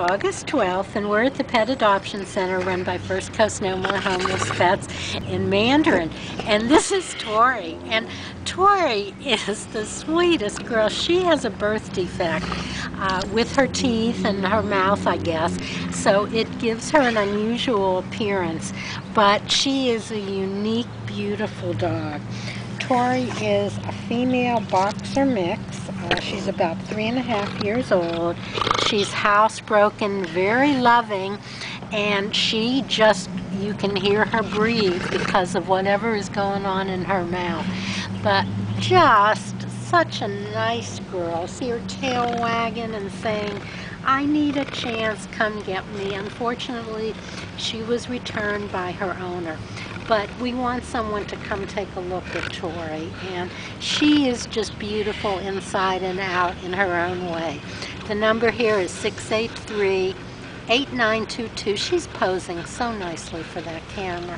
August 12th, and we're at the Pet Adoption Center run by First Coast No More Homeless Pets in Mandarin. And this is Tori. And Tori is the sweetest girl. She has a birth defect uh, with her teeth and her mouth, I guess. So it gives her an unusual appearance. But she is a unique, beautiful dog. Tori is a female boxer mix. Uh, she's about three and a half years old. She's housebroken, very loving, and she just, you can hear her breathe because of whatever is going on in her mouth. But just such a nice girl. See her tail wagging and saying, I need a chance, come get me. Unfortunately, she was returned by her owner but we want someone to come take a look at Tori. And she is just beautiful inside and out in her own way. The number here is 683 8922. She's posing so nicely for that camera.